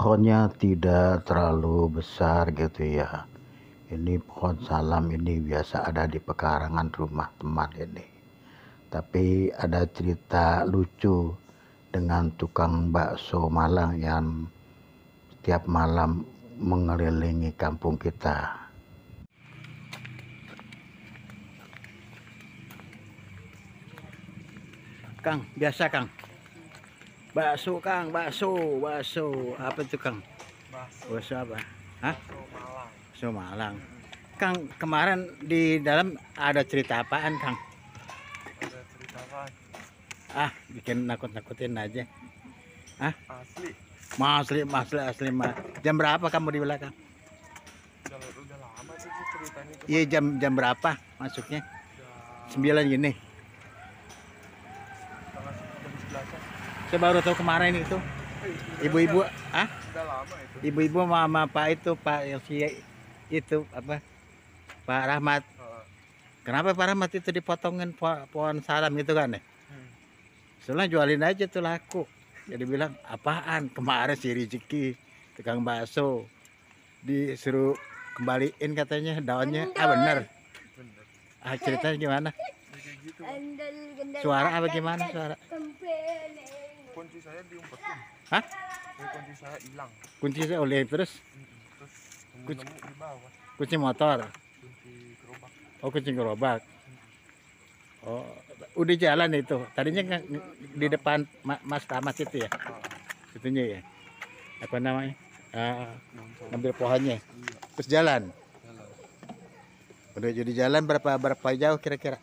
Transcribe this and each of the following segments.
pohonnya tidak terlalu besar gitu ya ini pohon salam ini biasa ada di pekarangan rumah teman ini tapi ada cerita lucu dengan tukang bakso Malang yang setiap malam mengelilingi kampung kita. Kang, biasa Kang. Bakso Kang, bakso, bakso. Apa itu Kang? Bakso, Bakso apa? Hah? bakso Malang. Bakso Malang. Kang, kemarin di dalam ada cerita apaan Kang? Ada cerita lagi. Ah, bikin nakut-nakutin aja. Asli. Masli, masli, asli, mas. Jam berapa kamu di belakang? Udah, udah lama sih ceritanya. Iya, jam jam berapa masuknya? Udah Sembilan gini. Saya baru tahu kemarin itu. Ibu-ibu, ah? Ibu-ibu mama Pak itu, Pak yang si itu apa? Pak Rahmat. Kenapa Pak Rahmat itu dipotongin po- pohon salam itu kan ya? Soalnya jualin aja tuh laku. Jadi bilang, apaan? Kemarin si Rizky, tukang bakso, disuruh kembaliin katanya daunnya. Ah bener. Ah ceritanya gimana? Gitu. Suara apa gimana suara? Kunci saya diumpetin. Hah? Ya, kunci saya hilang. Kunci saya oleh terus. Terus Kunci- di bawah. kunci motor. Kunci gerobak. Oh kunci gerobak. Oh udah jalan itu. Tadinya nge- di depan Ma- Mas Tamas itu ya. Heeh. Itunya ya. Apa namanya? Ah, saya- ngambil pohonnya. Iya, Terus jalan. jalan. Udah jadi jalan berapa berapa jauh kira-kira?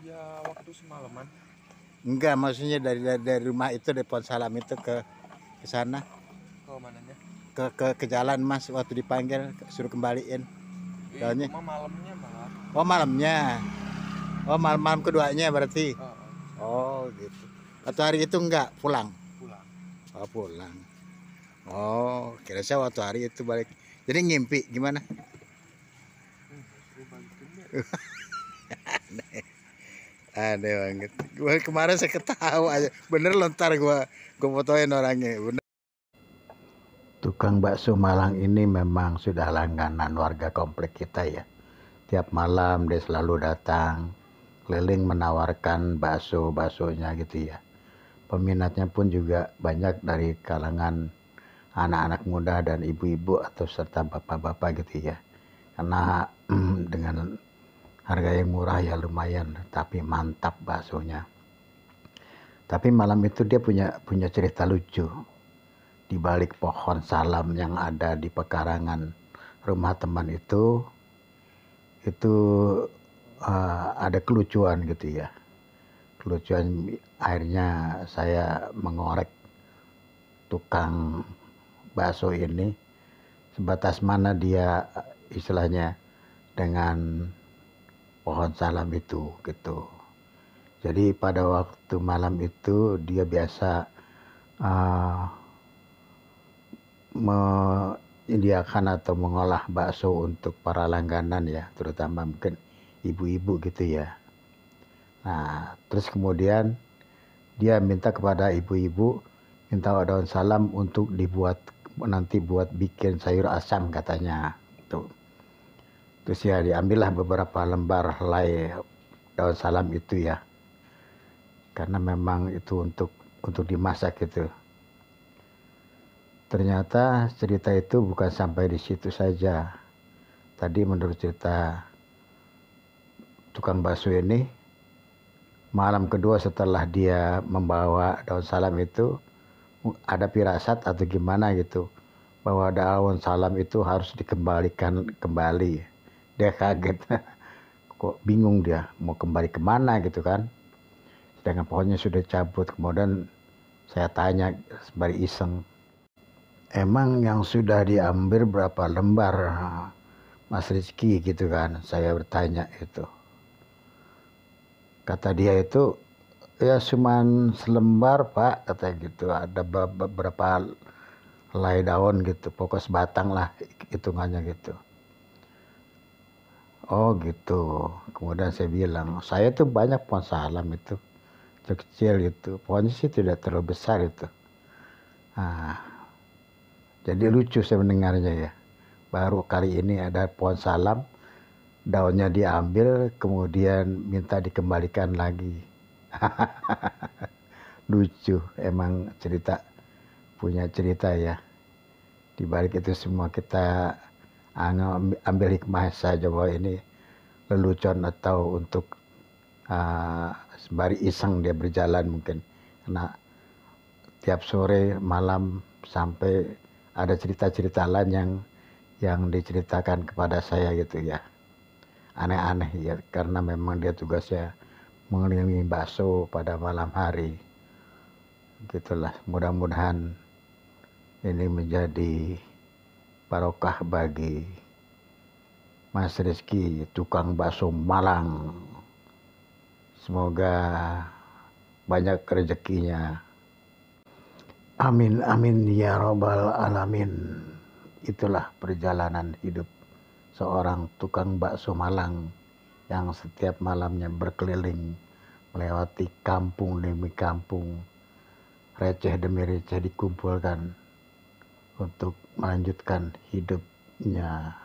Ya waktu semalaman. Enggak, maksudnya dari dari, dari rumah itu dari pohon salam itu ke ke sana Ke mananya? ke ke ke jalan Mas waktu dipanggil suruh kembaliin. Eh, Jalannya? cuma malamnya Pak. Oh malamnya. Oh malam malam keduanya berarti. Heeh. Oh gitu. Atau hari itu enggak pulang. Pulang. Oh pulang. Oh kira saya waktu hari itu balik. Jadi ngimpi gimana? Hmm, Aneh banget. Gua kemarin saya ketawa aja. Bener lontar gua gua fotoin orangnya. Bener. Tukang bakso Malang ini memang sudah langganan warga komplek kita ya. Tiap malam dia selalu datang keliling menawarkan bakso-baksonya gitu ya. Peminatnya pun juga banyak dari kalangan anak-anak muda dan ibu-ibu atau serta bapak-bapak gitu ya. Karena dengan harga yang murah ya lumayan tapi mantap baksonya. Tapi malam itu dia punya punya cerita lucu. Di balik pohon salam yang ada di pekarangan rumah teman itu itu eh, ada kelucuan gitu ya. Kelucuan akhirnya saya mengorek tukang bakso ini sebatas mana dia istilahnya dengan pohon salam itu gitu. Jadi pada waktu malam itu dia biasa uh, menyediakan atau mengolah bakso untuk para langganan ya, terutama mungkin ibu-ibu gitu ya. Nah, terus kemudian dia minta kepada ibu-ibu minta daun salam untuk dibuat nanti buat bikin sayur asam katanya. Tuh. Terus ya diambillah beberapa lembar helai daun salam itu ya. Karena memang itu untuk untuk dimasak gitu. Ternyata cerita itu bukan sampai di situ saja. Tadi menurut cerita tukang bakso ini malam kedua setelah dia membawa daun salam itu ada pirasat atau gimana gitu bahwa daun salam itu harus dikembalikan kembali dia kaget. Kok bingung dia mau kembali ke mana gitu kan. Sedangkan pohonnya sudah cabut. Kemudian saya tanya sembari iseng emang yang sudah diambil berapa lembar Mas Rizky? gitu kan. Saya bertanya itu. Kata dia itu ya cuman selembar pak kata gitu. Ada beberapa helai daun gitu. Pokok sebatang lah hitungannya gitu Oh gitu. Kemudian saya bilang, saya tuh banyak pohon salam itu. Kecil itu. Pohonnya sih tidak terlalu besar itu. Nah, jadi lucu saya mendengarnya ya. Baru kali ini ada pohon salam, daunnya diambil, kemudian minta dikembalikan lagi. lucu, emang cerita punya cerita ya. Di balik itu semua kita ambil hikmah saja bahwa ini lelucon atau untuk uh, sembari iseng dia berjalan mungkin. Karena tiap sore malam sampai ada cerita-cerita lain yang yang diceritakan kepada saya gitu ya. Aneh-aneh ya karena memang dia tugasnya mengelilingi bakso pada malam hari. Gitulah mudah-mudahan ini menjadi barokah bagi Mas Rizky tukang bakso Malang. Semoga banyak rezekinya. Amin amin ya robbal alamin. Itulah perjalanan hidup seorang tukang bakso Malang yang setiap malamnya berkeliling melewati kampung demi kampung receh demi receh dikumpulkan untuk melanjutkan hidupnya